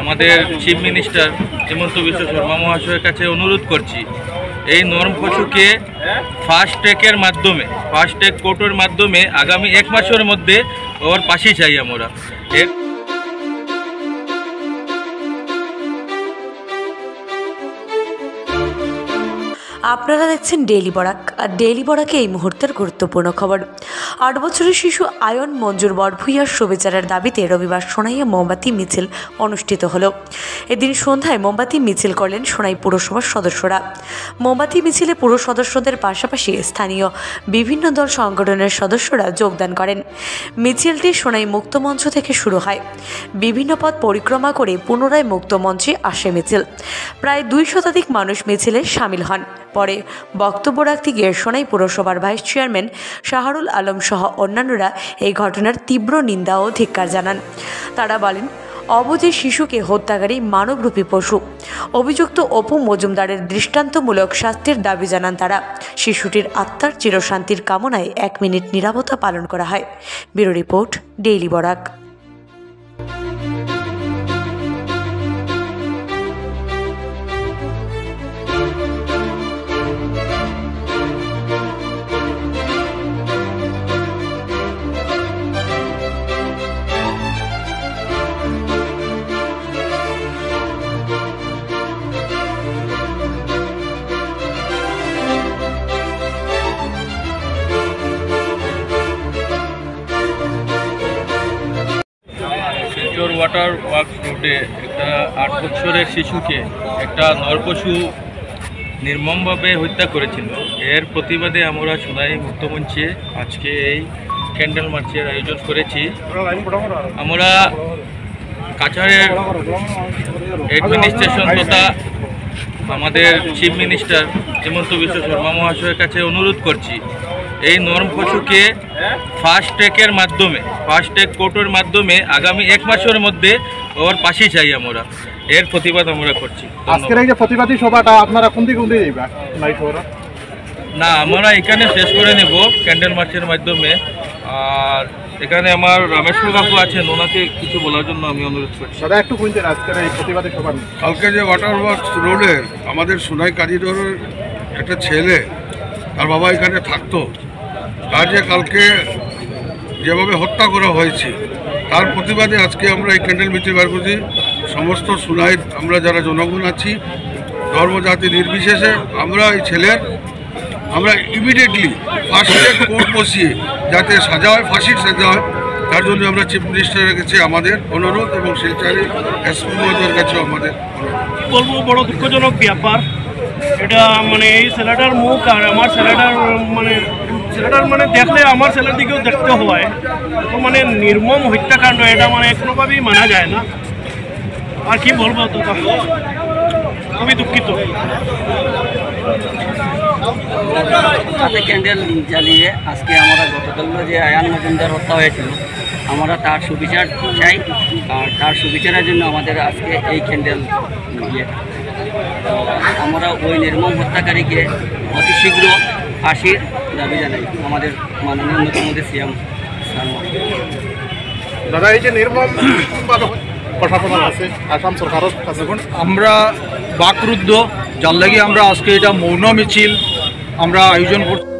আমাদের chief minister Himanta Biswa Sarma মহাশয়ের কাছে অনুরোধ করছি, এই নর্ম পশুকে ফাস্ট ট্র্যাকের মাধ্যমে ফাস্ট ট্র্যাক কোর্টের মাধ্যমে আগামী এক মাসের মধ্যে ওর পাশে চাই আমরা। এর আপনারা দেখছেন ডেইলি বরাক, আর ডেইলি বরাকে এই মুহূর্তের গুরুত্বপূর্ণ খবর। আট বছরের শিশু আয়ন মঞ্জুর বরভুইয়ার শুভেচ্ছার দাবিতে রবিবার সোনাইয়া মোমবাতি মিছিল অনুষ্ঠিত হলো। এদিন সন্ধ্যায় মোমবাতি মিছিল করলেন সোনাই পুরসভার সদস্যরা। মোমবাতি মিছিলে পুর সদস্যদের পাশাপাশি স্থানীয় বিভিন্ন দল সংগঠনের সদস্যরা যোগদান করেন। মিছিলটি সোনাই মুক্ত মঞ্চ থেকে শুরু হয়। বিভিন্ন পথ পরিক্রমা করে পুনরায় মুক্ত মঞ্চে আসে মিছিল। প্রায় দুই শতাধিক মানুষ মিছিলে সামিল হন। পরে বক্তব্য রাখতে গিয়ে সোনাই পুরসভার ভাইস চেয়ারম্যান শাহরুল আলম সহ অন্যান্যরা এই ঘটনার তীব্র নিন্দা ও ধিক্কার জানান। তারা বলেন, অবুঝে শিশুকে হত্যাকারী মানবরূপী পশু। অভিযুক্ত অপু মজুমদারের দৃষ্টান্তমূলক শাস্তির দাবি জানান তারা। শিশুটির আত্মার চিরশান্তির কামনায় এক মিনিট নিরাপত্তা পালন করা হয়। Bureau report, Daily Barak. Water works রোডে একটা আট বছরের শিশুকে একটা নরপশু নির্মমভাবে হত্যা করেছিল। এর প্রতিবাদে আমরা সোনাই মুক্তমঞ্চে আজকে এই ক্যান্ডেল মার্চের আয়োজন করেছি। আমরা কাছাড়ের অ্যাডমিনিস্ট্রেশন তথা আমাদের চিফ মিনিস্টার হিমন্ত বিশ্ব শর্মা মহাশয়ের কাছে অনুরোধ করছি, এই নর্ম পশুকে ফাস্ট ট্র্যাকের মাধ্যমে ফাস্ট ট্র্যাক কোর্টের মাধ্যমে আগামী এক মাসের মধ্যে ওর পাশে চাই আমরা। এর প্রতিবাদ আমরা করছি। আজকের এই যে প্রতিবাদী সভাটা আপনারা কোন দিকে কোন দিকে যাইবা না আমরা এখানে শেষ করে নেব ক্যান্ডেল মার্চের মাধ্যমে। আর এখানে আমার রামেশ্বর কাকু আছেন ওনাকে কিছু বলার জন্য আমি অনুরোধ করছি। দাদা একটু শুনছেন আজকের এই প্রতিবাদী সভা কালকে যে ওয়াটার ওয়ার্কস রোডের আমাদের সোনাই কারিডোরের একটা ছেলে তার বাবা এখানে থাকতো। যে কালকে যেভাবে হত্যা করা হয়েছে, তার প্রতিবাদে আজকে আমরা এই ক্যান্ডেল মিছিল বার করছি। সমস্ত সোনাইর আমরা যারা জনগণ আছি ধর্ম জাতি নির্বিশেষে আমরা এই ছেলের, আমরা ইমিডিয়েটলি ফার্স্টে কোর্ট বসিয়ে যাতে সাজা হয়, ফাঁসির সাজা হয়, তার জন্য আমরা চিফ মিনিস্টারের কাছে আমাদের অনুরোধ এবং শিলচারের এসপি মহোদয়ের কাছেও আমাদের বলব, বড় দুঃখজনক ব্যাপার। এটা মানে এই ছেলেটার মুখ আর আমার ছেলেটার মানে ছেলেটার মানে দেখলে আমার ছেলের দিকেও দেখতে হয়। তো মানে নির্মম হত্যাকাণ্ড, এটা মানে কোনোভাবেই মানা যায় না। আর কি বলব তো খুবই দুঃখিত। হাতে ক্যান্ডেল জ্বালিয়ে আজকে আমরা গতকাল যে আয়ান মজুমদার হত্যা হয়েছিল আমরা তার সুবিচার চাই আর তার সুবিচারের জন্য আমাদের আজকে এই ক্যান্ডেল ইয়ে আমরা ওই নির্মম হত্যাকারীকে অতি শীঘ্র ফাঁসির দাবি জানাই। আমাদের মাননীয় মুখ্যমন্ত্রী সিএম দাদা এই যে নির্মম প্রশাসন আছে আসাম সরকারের কাছে আমরা বাকরুদ্ধ যার লাগি আমরা আজকে এটা মৌন মিছিল আমরা আয়োজন করছি।